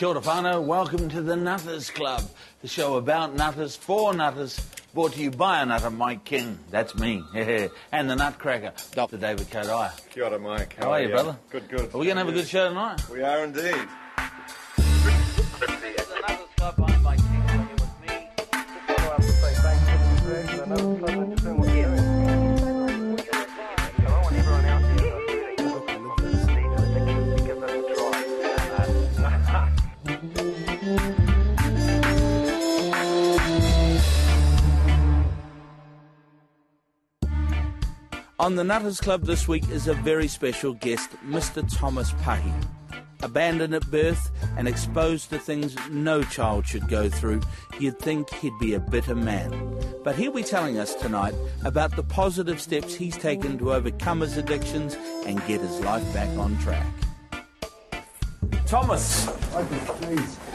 Kia ora whānau, welcome to the Nutters Club, the show about nutters for nutters, brought to you by a nutter, Mike King, that's me, and the Nutcracker, Dr. David Codyre. Kia ora, Mike. How are you, brother? Good, good. Are we going to have a good show tonight? We are indeed. On the Nutters Club this week is a very special guest, Mr. Thomas Pahi. Abandoned at birth and exposed to things no child should go through, you'd think he'd be a bitter man. But he'll be telling us tonight about the positive steps he's taken to overcome his addictions and get his life back on track. Thomas,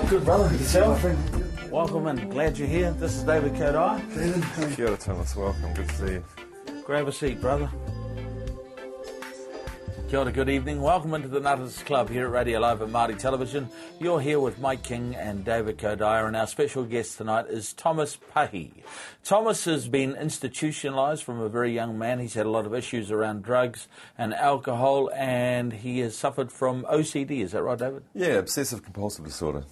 Good brother. Yourself? welcome and glad you're here. This is David Codyre. Kia ora, Thomas. Welcome. Good to see you. Grab a seat, brother. Kia ora, good evening. Welcome into the Nutters Club here at Radio Live and Māori Television. You're here with Mike King and David Codyre, and our special guest tonight is Thomas Pahi. Thomas has been institutionalised from a very young man. He's had a lot of issues around drugs and alcohol, and he has suffered from OCD. Is that right, David? Yeah, obsessive compulsive disorder.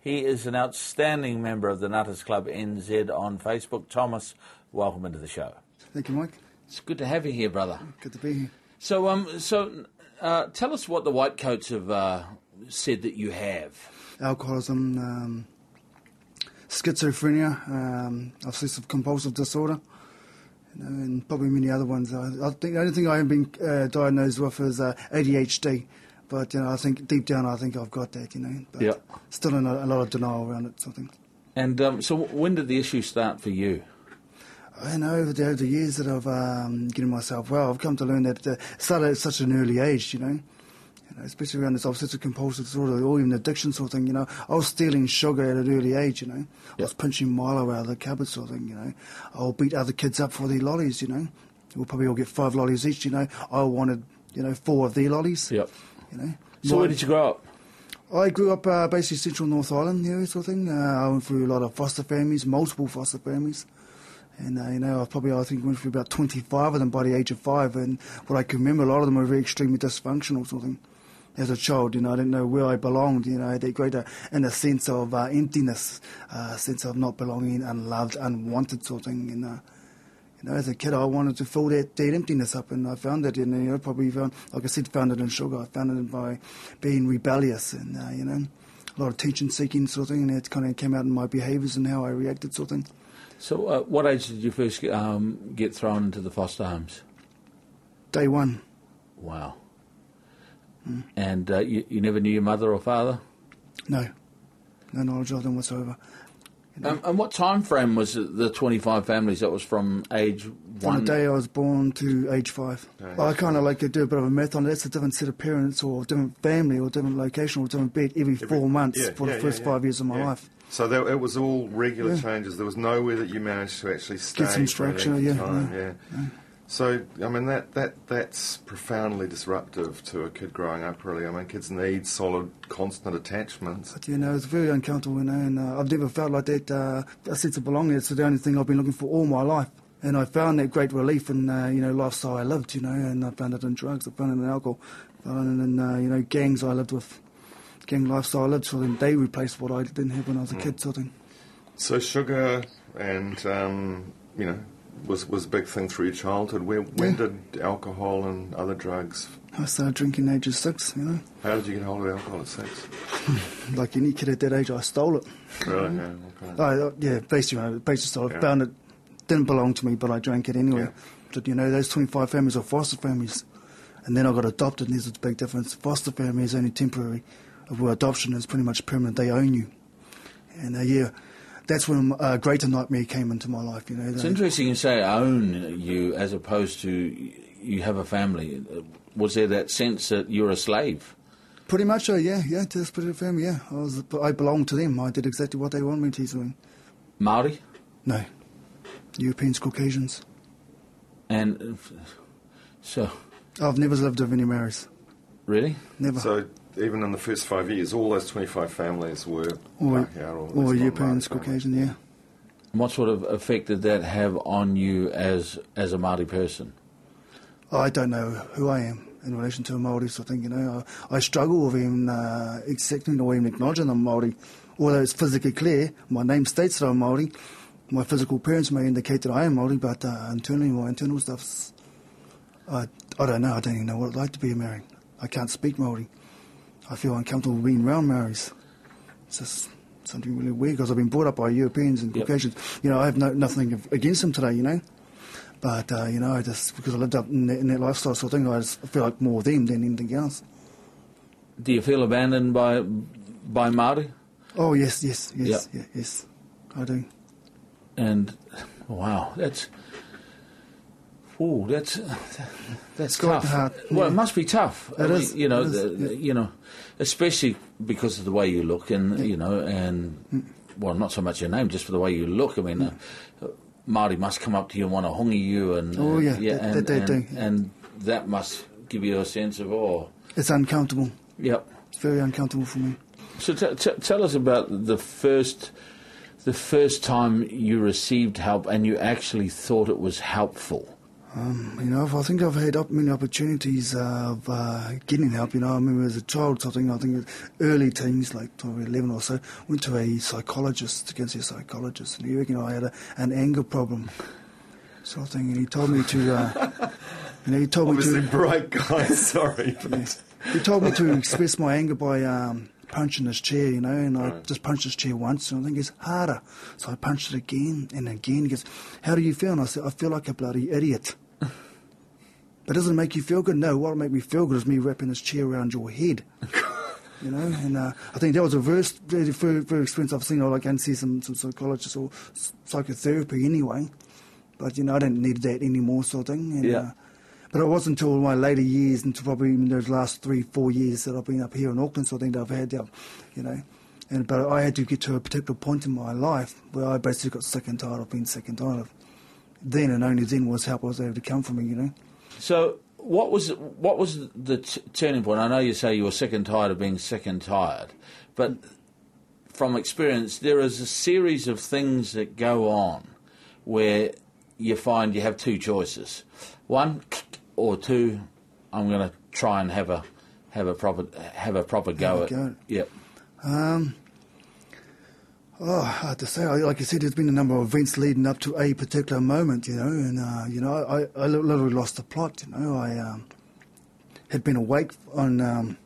He is an outstanding member of the Nutters Club NZ on Facebook. Thomas, welcome into the show. Thank you, Mike. It's good to have you here, brother. Good to be here. So, um, so uh, tell us what the White Coats have uh, said that you have. Alcoholism, um, schizophrenia, um, obsessive compulsive disorder, you know, and probably many other ones. I, I think the only thing I have been uh, diagnosed with is uh, ADHD. But you know, I think deep down, I think I've got that. You know, but Yeah. still in a, a lot of denial around it. Something. And um, so, when did the issue start for you? I know over the, over the years that I've um, getting myself well, I've come to learn that uh, it started at such an early age, you know. You know, especially around this obsessive compulsive disorder or even addiction sort of thing, you know. I was stealing sugar at an early age, you know. I was punching Milo out of the cupboard sort of thing, you know. I'll beat other kids up for their lollies, you know. We'll probably all get five lollies each, you know. I wanted, you know, four of their lollies, Yep. you know. So, My- where did you grow up? I grew up uh, basically central North Island area sort of thing. Uh, I went through a lot of foster families, multiple foster families. And, uh, you know, I probably, I think, went through about 25 of them by the age of five. And what I can remember, a lot of them were very extremely dysfunctional sort of thing. As a child, you know, I didn't know where I belonged. You know, I had a greater, in a sense of uh, emptiness, uh, sense of not belonging, unloved, unwanted sort of thing. And, you know, as a kid, I wanted to fill that, that emptiness up, and I found in, you know, probably found, like I said, found it in sugar. I found it by being rebellious and, uh, you know, a lot of attention seeking sort of thing, and it kind of came out in my behaviours and how I reacted sort of thing. So, uh, what age did you first get, um, get thrown into the foster homes? Day one, Wow. And uh, you, you never knew your mother or father? no, no knowledge of them whatsoever. Um, and what time frame was the 25 families that was from age From one? the day I was born to age five. Right. I kind of like to do a bit of a math on it. That's a different set of parents or different family or different location or different bed every, four months yeah, for yeah, the first yeah, five years of my yeah. life. So there, it was all regular Yeah. changes. There was nowhere that you managed to actually stay some structure, length of yeah, time, yeah, yeah. So I mean that, that that's profoundly disruptive to a kid growing up. Really, I mean kids need solid, constant attachments. But you know, it's very uncomfortable, you know, and uh, I've never felt like that. Uh, a sense of belonging. It's the only thing I've been looking for all my life, and I found that great relief in uh, you know lifestyle I lived, you know, and I found it in drugs, I found it in alcohol, I found it in uh, you know gangs I lived with, gang lifestyle I lived. So then they replaced what I didn't have when I was a kid, sort of thing. So sugar and um, you know was was a big thing through your childhood. Where, when Yeah. did alcohol and other drugs? I started drinking at age of six, you know, How did you get hold of alcohol at six? like any kid at that age, I stole it. Really? Yeah. Okay. I, uh, yeah, basically, I basically stole it. Yeah. Found it didn't belong to me, but I drank it anyway. Yeah. But you know, those 25 families are foster families. And then I got adopted, and there's a big difference. Foster family is only temporary, where adoption is pretty much permanent. They own you. And uh, yeah, that's when a uh, greater nightmare came into my life, you know. It's They- interesting you say I own you as opposed to you have a family. Was there that sense that you're a slave? Pretty much, uh, yeah, yeah, to this particular family, yeah. I, was, I belonged to them. I did exactly what they wanted me to do. Maori? No. Europeans, Caucasians. And uh, so, I've never lived with any Maoris. really? Never. So even in the first five years, all those 25 families were Or, Pākehā or, at or Europeans. Caucasian, yeah. What sort of effect did that have on you as as a Māori person? I don't know who I am in relation to a Māori sort of thing, you know. I, I struggle with even uh, accepting or even acknowledging I'm Māori. Although it's physically clear, my name states that I'm Māori. My physical appearance may indicate that I am Māori, but uh, internally, my internal stuff's... I, I don't know. I don't even know what it's like to be a Maori. I can't speak Māori. I feel uncomfortable being around Maoris. It's just something really weird because I've been brought up by Europeans and Yep. Caucasians. You know, I have no, nothing against them today, you know. But, uh, you know, I just, because I lived up in that, in that lifestyle sort of thing, I just feel like more them than anything else. Do you feel abandoned by by Māori? Oh, yes, yes, yes, yeah, yes, I do. And wow, that's oh, that's that's tough. hard, Well, it must be tough. It I mean, is, You know, is, the, yeah. you know, especially because of the way you look, and you know, and Mm. well, not so much your name, just for the way you look. I mean. Uh, Māori must come up to you and want to hongi you, and Oh, yeah, they- and, they- they and, do. and that must give you a sense of awe. It's uncomfortable. Yep. It's very uncomfortable for me. So t- t- tell us about the first, the first time you received help and you actually thought it was helpful. Um, you know, I think I've had up many opportunities of uh, getting help. You know, I remember as a child, something I think early teens, like probably 11 or so, went to a psychologist, and see a psychologist, and he reckoned I had a, an anger problem. Sort of thing, and he told me to, uh, you know, he told me Obviously, to, bright guy, sorry. But he told me to express my anger by um, punching his chair, you know, and I Right. just punched his chair once, and I think it's harder. So I punched it again and again. He goes, How do you feel? And I said, I feel like a bloody idiot. But doesn't it make you feel good? No, what will make me feel good is me wrapping this chair around your head. you know, and uh, I think that was the first very, very, very experience I've seen. I like and see some, some psychologists or psychotherapy anyway. But, you know, I didn't need that anymore, sort of thing. And, Yeah. Uh, but it wasn't until my later years, until probably in those last three, four years that I've been up here in Auckland, sort of thing, that I've had, that, you know. And, but I had to get to a particular point in my life where I basically got sick and tired of being sick and tired of. Then and only then was help was able to come from me, you know. So, what was what was the t- turning point? I know you say you were sick and tired of being sick and tired, but from experience, there is a series of things that go on where you find you have two choices: one or two. I'm going to try and have a have a proper have a proper go Have a at. go. Yep. Um, oh, hard to say. Like I said, there's been a number of events leading up to a particular moment, you know, and, uh, you know, I, I literally lost the plot, you know. I um, had been awake on, um,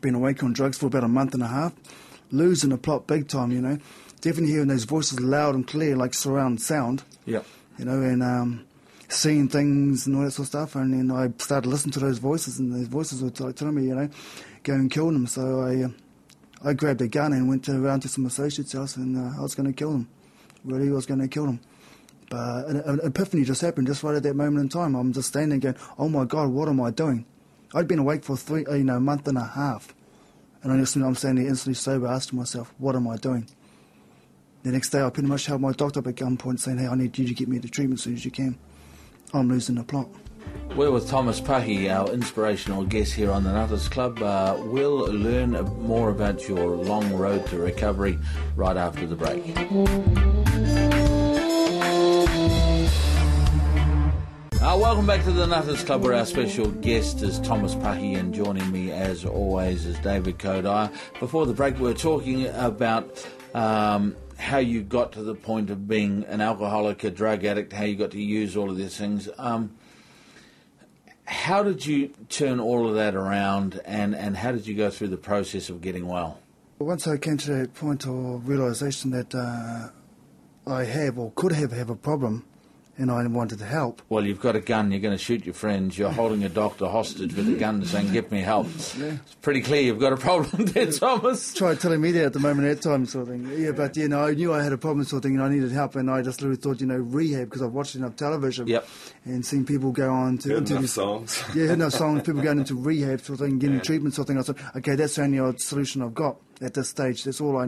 been awake on drugs for about a month and a half, losing the plot big time, you know. Definitely hearing those voices loud and clear, like surround sound Yep. you know, and um, seeing things and all that sort of stuff. And then I started listening to those voices, and those voices were like telling me, you know, go and kill them. So I, uh, I grabbed a gun and went to, around to some associates' house, and uh, I was going to kill them. Really, I was going to kill them. But an, an epiphany just happened, just right at that moment in time. I'm just standing going, "Oh my God, what am I doing?" I'd been awake for three, you know, a month and a half, and I just, I'm standing there instantly sober, asking myself, "What am I doing?" The next day, I pretty much held my doctor up at gunpoint saying, hey, I need you to get me to treatment as soon as you can. I'm losing the plot. We're with Thomas Pahi, our inspirational guest here on the Nutters Club. Uh, we'll learn more about your long road to recovery right after the break. Uh, welcome back to the Nutters Club, where our special guest is Thomas Pahi, and joining me, as always, is David Codyre. Before the break, we were talking about um, how you got to the point of being an alcoholic, a drug addict, how you got to use all of these things. Um, how did you turn all of that around, and, and how did you go through the process of getting well? Once I came to that point or realization that uh, I have or could have have a problem and I wanted to help, Well, you've got a gun, you're going to shoot your friends, you're holding a doctor hostage with a gun saying, Give me help. It's pretty clear you've got a problem there, Thomas. try telling me that at the moment at time sort of thing. Yeah, but you know, I knew I had a problem sort of thing and I needed help and I just literally thought, you know, rehab because I've watched enough television Yep. and seen people go on to Good into enough songs. Yeah, no songs, people going into rehab sort of thing, getting treatment sort of thing. I thought, okay, that's the only solution I've got at this stage. That's all I